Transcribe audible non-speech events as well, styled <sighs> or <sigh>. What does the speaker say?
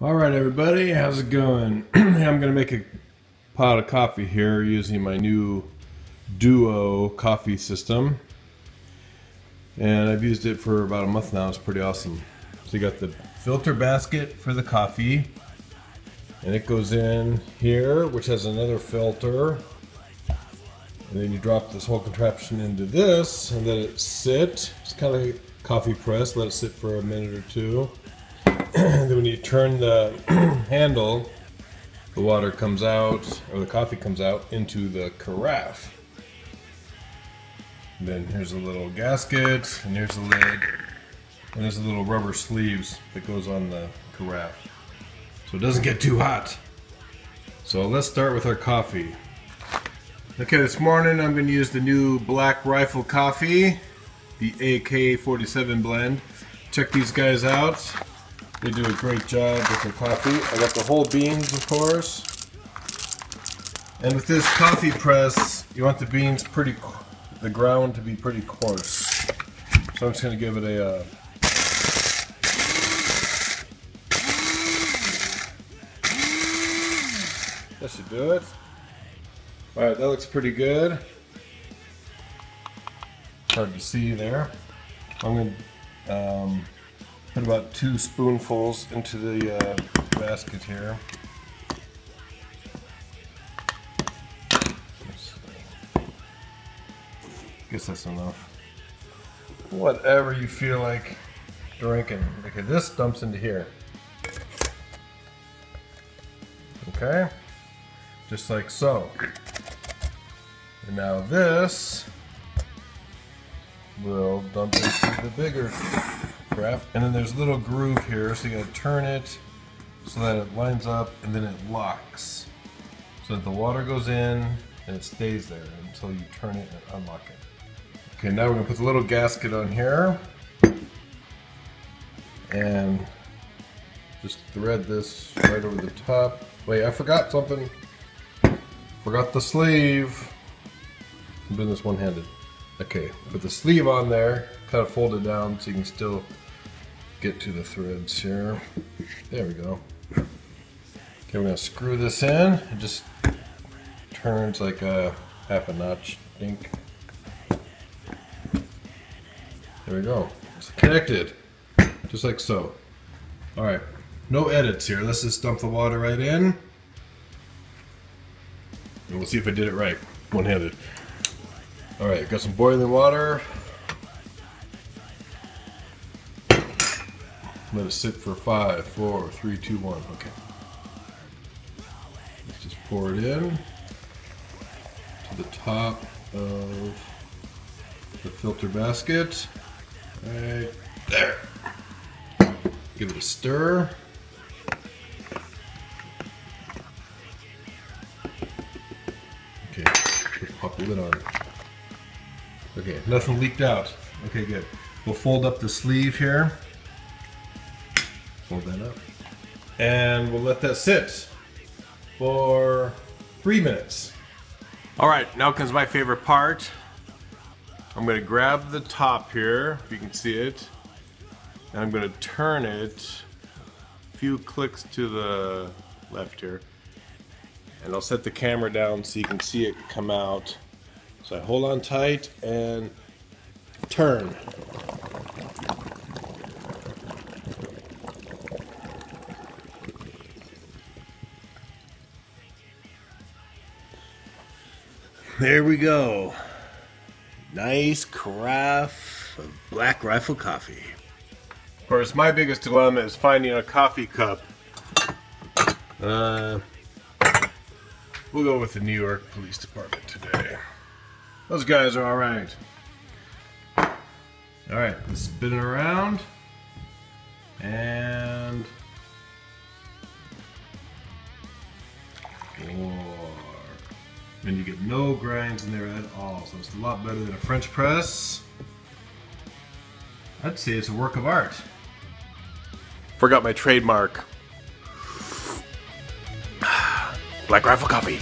All right, everybody, how's it going? <clears throat> I'm gonna make a pot of coffee here using my new Duo coffee system, and I've used it for about a month now. It's pretty awesome. So you got the filter basket for the coffee, and it goes in here, which has another filter, and then you drop this whole contraption into this, and let it sit. It's kind of like coffee press. Let it sit for a minute or two. <clears throat> then when you turn the <clears throat> handle, the water comes out, or the coffee comes out into the carafe. Then here's a little gasket, and here's the lid, and there's a little rubber sleeves that goes on the carafe. So it doesn't get too hot. So let's start with our coffee. Okay, this morning I'm going to use the new Black Rifle Coffee, the AK-47 blend. Check these guys out. They do a great job with their coffee. I got the whole beans, of course. And with this coffee press, you want the beans pretty, the ground to be pretty coarse. So I'm just going to give it a, uh, that should do it. Alright, that looks pretty good. Hard to see there. I'm going to um, put about two spoonfuls into the uh, basket here. Guess that's enough. Whatever you feel like drinking. Okay, this dumps into here. Okay, just like so. And now this will dump into the bigger craft. And then there's a little groove here, so you gotta turn it so that it lines up and then it locks. So that the water goes in and it stays there until you turn it and unlock it. Okay, now we're gonna put the little gasket on here. And just thread this right over the top. Wait, I forgot something. Forgot the sleeve. I'm doing this one-handed. Okay, put the sleeve on there, kind of fold it down so you can still get to the threads here. There we go. Okay, we're gonna screw this in. It just turns like a half a notch, I think. There we go. It's connected, just like so. All right, no edits here. Let's just dump the water right in. And we'll see if I did it right, one-handed. All right, got some boiling water. Let it sit for five, four, three, two, one. Okay. Let's just pour it in to the top of the filter basket. Right there. Give it a stir. Okay, pop the lid on. Okay, nothing leaked out. Okay, good. We'll fold up the sleeve here. Fold that up. And we'll let that sit for three minutes. All right, now comes my favorite part. I'm gonna grab the top here, if you can see it, and I'm gonna turn it a few clicks to the left here. And I'll set the camera down so you can see it come out. So I hold on tight and turn. There we go. Nice carafe of Black Rifle coffee. Of course, my biggest dilemma is finding a coffee cup. Uh, we'll go with the New York Police Department today. Those guys are alright. Alright, let's spin it around. And... no grinds in there at all, so it's a lot better than a French press. I'd say it's a work of art. Forgot my trademark. <sighs> Black Rifle Coffee.